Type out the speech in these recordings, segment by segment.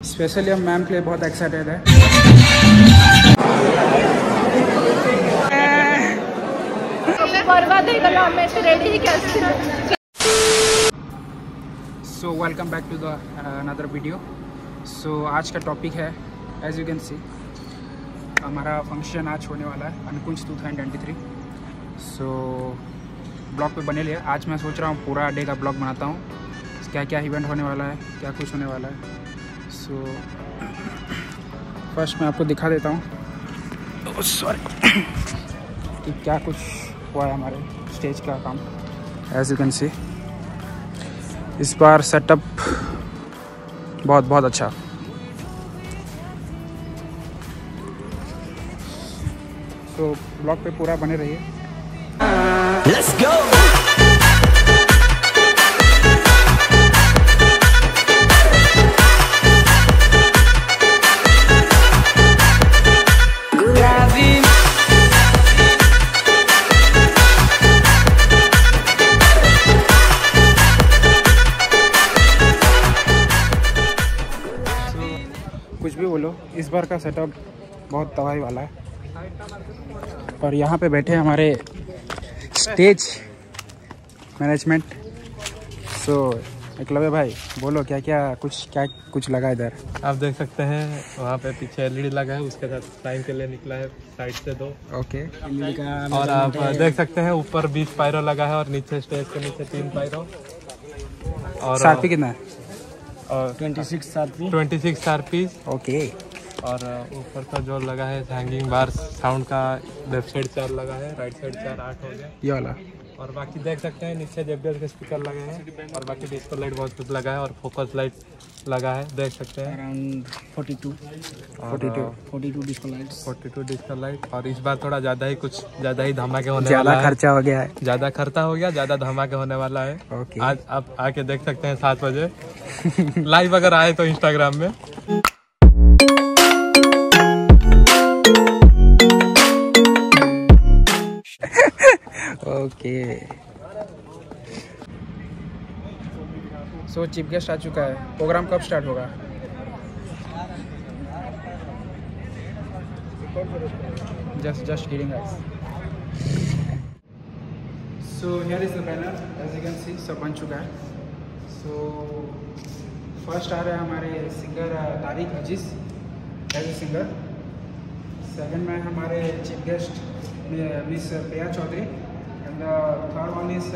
Specially हम ma'am के लिए बहुत एक्साइटेड है। So welcome back to the another video so आज का टॉपिक है एज यू कैन सी हमारा फ़ंक्शन आज होने वाला है, Anukunj two thousand twenty three so blog पे बने लिए आज मैं सोच रहा हूँ, पूरा डे का ब्लॉग बनाता हूँ। क्या क्या इवेंट होने वाला है, क्या कुछ होने वाला है। सो फ़र्स्ट मैं आपको दिखा देता हूँ। सॉरी कि क्या कुछ हुआ है हमारे स्टेज का काम। एज यू कैन सी इस बार सेटअप बहुत बहुत अच्छा। तो ब्लॉग पे पूरा बने रहिए। Let's go! इस बार का सेटअप बहुत तबाही वाला है। और यहाँ पे बैठे हमारे स्टेज मैनेजमेंट सो एकलव्य भाई बोलो क्या क्या कुछ क्या कुछ लगा इधर? आप देख सकते हैं वहाँ पे पीछे एलईडी लगा है उसके साथ टाइम के लिए निकला है साइड से दो। ओके और आप देख सकते हैं ऊपर बीस पायरो लगा है और नीचे स्टेज के नीचे तीन पायरो और साथी कितना है? Twenty six twenty six are piece. Okay और ऊपर का जो लगा है हैंगिंग बार साउंड का लेफ़्ट साइड चार लगा है राइट साइड चार आठ हो गया ये वाला। और बाकी देख सकते हैं नीचे जेबीएल के स्पीकर लगे हैं और बाकी डिस्को लाइट बहुत कुछ लगा है और फोकस लाइट लगा है देख सकते हैं। Around 42 forty two 42 disco lights forty two disco light और इस बार थोड़ा ज़्यादा ही कुछ ज़्यादा ही धमाके होने ज़्यादा वाला है। खर्चा हो गया है। ज़्यादा खर्चा हो गया ज़्यादा धमाके होने वाला है। ओके आज आप आके देख सकते हैं सात बजे। लाइव अगर आए तो इंस्टाग्राम में। ओके। सो चीफ गेस्ट आ चुका है। प्रोग्राम कब स्टार्ट होगा? Just just giving us so here is the banner as you can see सब बन चुका है। सो फ़र्स्ट आ रहे हैं हमारे singer Tariq Aziz. As a singer second में हमारे chief guest miss, Priya Chaudhary. And the third one is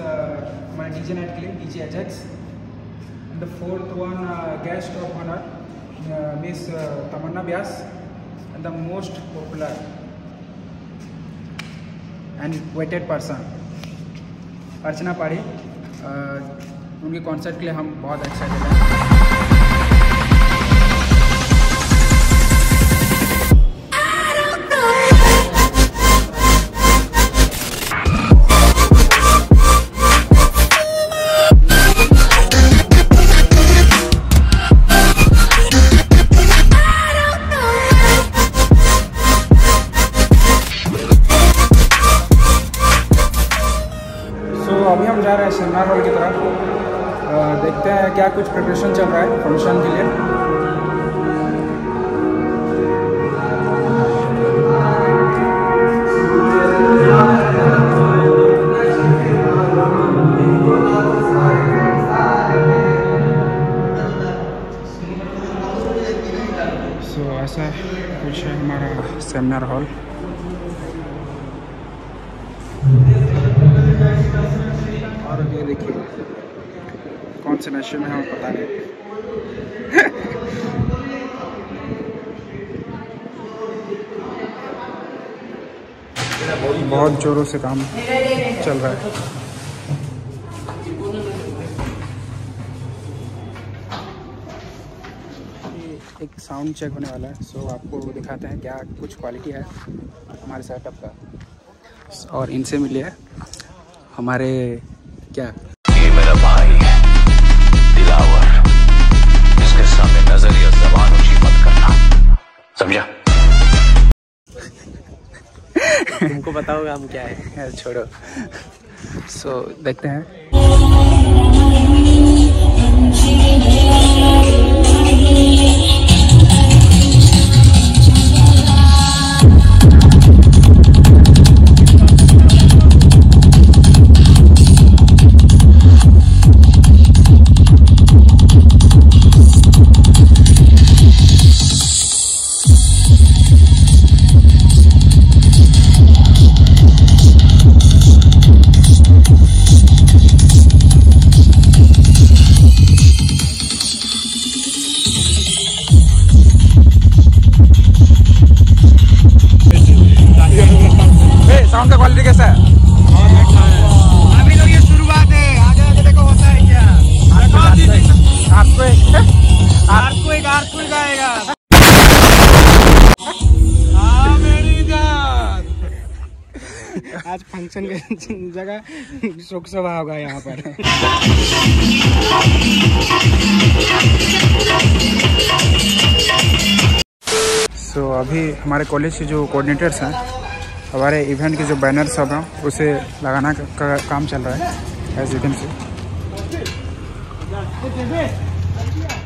my DJ night clip DJ Ajax and the fourth one guest of honour miss Tamanna Vyas and the most popular and waited person Archana Padi uh, उनके concert के लिए हम बहुत excited हैं क्या कुछ preparation चल रहा है फ़ंक्शन के लिए? सो ऐसा कुछ है हमारा सेमिनार हॉल और ये देखिए से नशे में हमें पता नहीं। बहुत जोरों से काम चल रहा है। एक साउंड चेक होने वाला है सो आपको दिखाते हैं क्या कुछ क्वालिटी है हमारे सेटअप का। और इनसे मिलिए हमारे, क्या? समझा तुमको पता होगा हम क्या है। है, छोड़ो। सो so, देखते हैं। आएगा। हाँ मेरी जान। आज फ़ंक्शन के जगह शोक सभा होगा यहाँ पर। सो so, अभी हमारे कॉलेज के जो कोऑर्डिनेटर्स हैं हमारे इवेंट के जो बैनर सब हैं उसे लगाना का, का काम चल रहा है एज यू कैन सी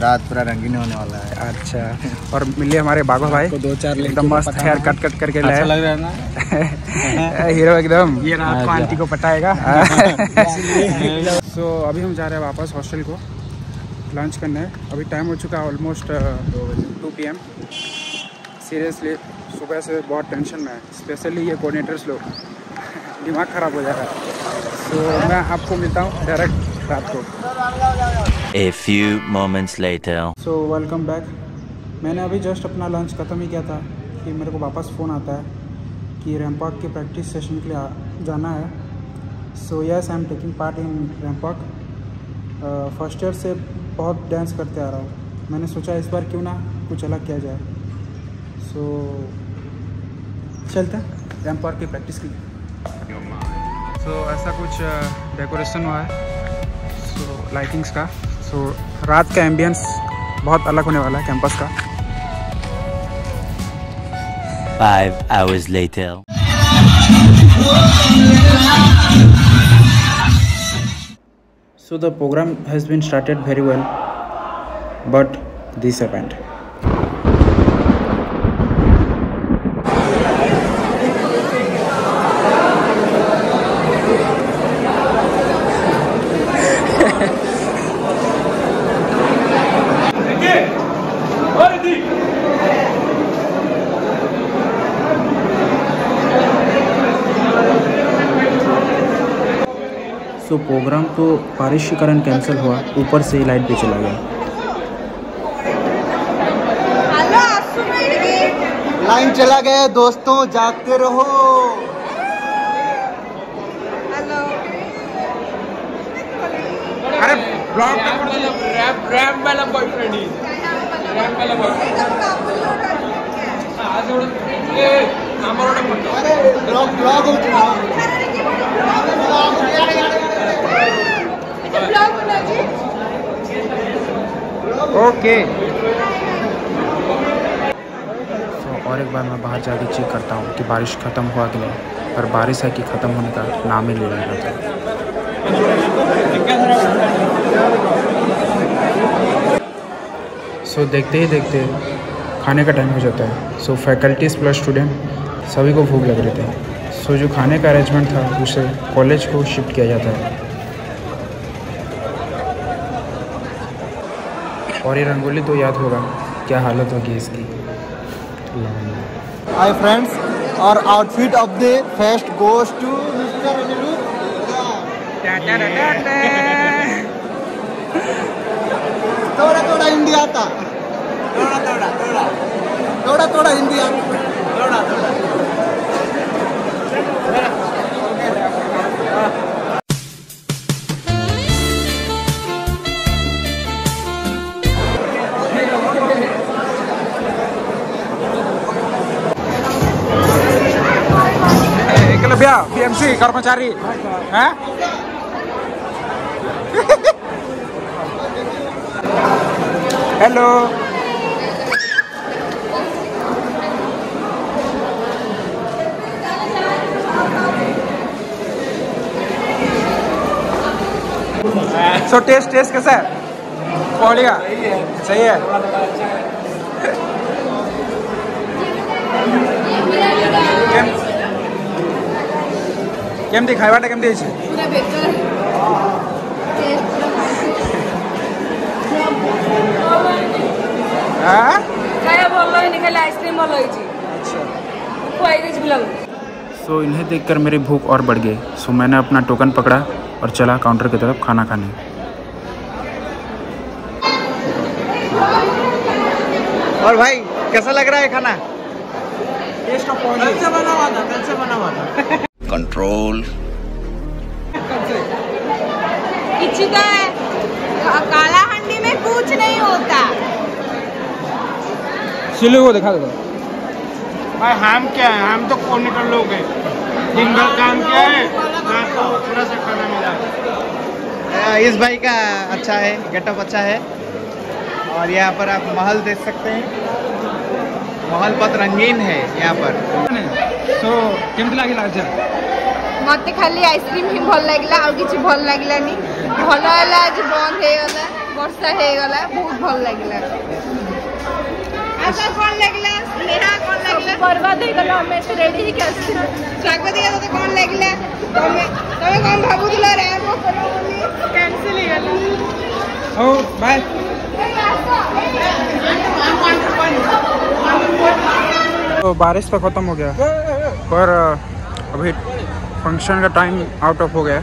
रात पूरा रंगीन होने वाला है। अच्छा। और मिले हमारे बाघो भाई। दो चार एकदम मस्त हेयर कट कट करके अच्छा लाए लग रहा है ना? हीरो एकदम। ये रात को आंटी को पटाएगा। सो अभी हम जा रहे हैं वापस हॉस्टल को। लंच करने। अभी टाइम हो चुका है ऑलमोस्ट टू पी एम सीरियसली सुबह से बहुत टेंशन में है। स्पेशली ये कोऑर्डिनेटर्स लोग। दिमाग ख़राब हो जा रहा है। सो मैं आपको मिलता हूँ डायरेक्ट रात को। A few moments later. So welcome back मैंने अभी जस्ट अपना लंच ख़त्म ही किया था कि मेरे को वापस फ़ोन आता है कि रैम्पॉक के प्रैक्टिस सेशन के लिए जाना है। So yes I am taking part in ramp walk first year से बहुत डांस करते आ रहा हूँ। मैंने सोचा इस बार क्यों ना कुछ अलग किया जाए। सो so, चलते हैं रैम्पॉक की प्रैक्टिस की सो so, ऐसा कुछ डेकोरेशन हुआ है। सो लाइटिंग्स का सो रात का एम्बियंस बहुत अलग होने वाला है कैंपस का Five hours later. So the program has been started very well, but this happened. So program तो बारिश के कारण कैंसिल हुआ ऊपर से लाइट भी चला गया। लाइन चला गया दोस्तों जागते रहो। अरे रैप रैप वाला बॉयफ्रेंड ही। रैप वाला बॉयफ्रेंड हाँ, आज उड़े नंबर उड़े अरे ब्लॉग ब्लॉग हो चुका। ओके। तो और एक बार मैं बाहर जाके चेक करता हूँ कि बारिश ख़त्म हुआ कि नहीं। पर बारिश है कि ख़त्म होने का नाम ही ले रहा था। सो देखते ही देखते खाने का टाइम हो जाता है। सो फैकल्टीज़ प्लस स्टूडेंट सभी को भूख लग रहे थे। सो जो खाने का अरेंजमेंट था उसे कॉलेज को शिफ्ट किया जाता है। और ये रंगोली तो याद होगा क्या हालत होगी इसकी। हाय फ्रेंड्स और outfit of the fest goes to mister थोड़ा थोड़ा हिंदी आता थोड़ा थोड़ा थोड़ा। थोड़ा थोड़ा हिंदी आता थोड़ा थोड़ा। बीएमसी कर्मचारी। हेलो सो टेस्ट टेस्ट कैसा है? का सही है। केमती ખાવાટા કેમથી છે? सो so, इन्हें देखकर मेरी भूख और बढ़ गई सो मैंने अपना टोकन पकड़ा और चला काउंटर की तरफ़ खाना खाने और भाई कैसा लग रहा है खाना टेस्ट ऑफ़ कल से बना हुआ था कल से बना हुआ था। हंडी में कुछ नहीं होता। सिले को दिखा दो। भाई हम क्या है? हम तो कोऑर्डिनेटर लोग हैं। दिन भर काम किया है रात को थोड़ा सा खाना मिला। इस भाई का अच्छा है गेटअप अच्छा है। और यहाँ पर आप महल देख सकते हैं। महल बहुत रंगीन है यहाँ पर। सो केमती लागिला अच्छा मते खाली आइसक्रीम ही भल लागला और किछि भल लागलानी भल होला आज बंद हे गला वर्षा हे गला बहुत भल लागला आशा कोन लागला नेहा कोन लागला बर्बाद हे गला हमें से रेडी ही कैसे स्वागत है तो कोन लागला तमे तमे कोन भाबुदिला रे वो करो बोली कैंसिल हे गला ओ बाय तो बारिश तो ख़त्म हो गया पर अभी फ़ंक्शन का टाइम आउट ऑफ़ हो गया।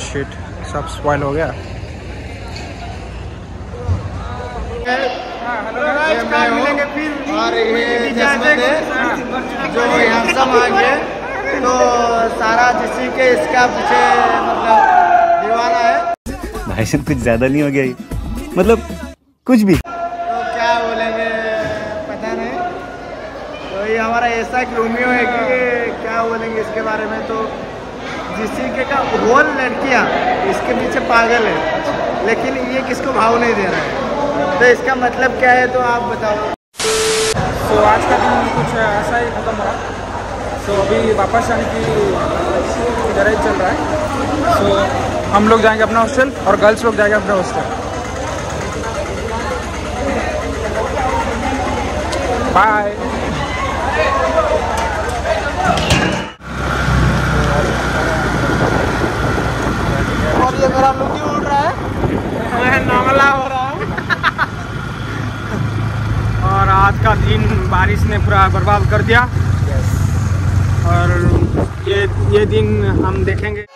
शिट सब स्पॉइल हो गया। जो गए तो सारा जिसी के इसका पीछे मतलब दीवाना है भाई कुछ ज़्यादा नहीं हो गया मतलब कुछ भी तो क्या बोलेंगे पता नहीं तो ये हमारा ऐसा एक रोमियो है कि क्या बोलेंगे इसके बारे में तो जिसी के का होल लड़कियाँ इसके पीछे पागल है। लेकिन ये किसको भाव नहीं दे रहा है? तो इसका मतलब क्या है तो आप बताओ। तो आज का दिन कुछ ऐसा ही ख़त्म हुआ सो अभी वापस जाने की तरह चल रहा है। सो हम लोग जाएँगे अपना हॉस्टल और गर्ल्स लोग जाएँगे अपना हॉस्टल। बाय ये मेरा लुकी उड़ रहा है? मैं नंगला हो रहा हूँ। और आज का दिन बारिश ने पूरा बर्बाद कर दिया। और ये ये दिन हम देखेंगे।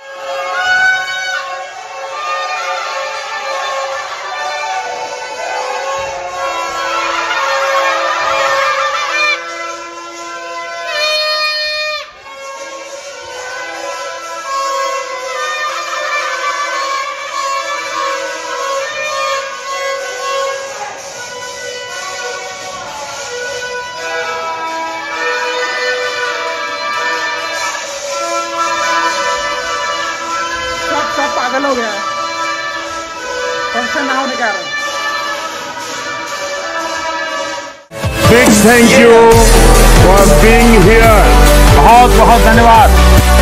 Function thank you for thank you for here बहुत बहुत धन्यवाद।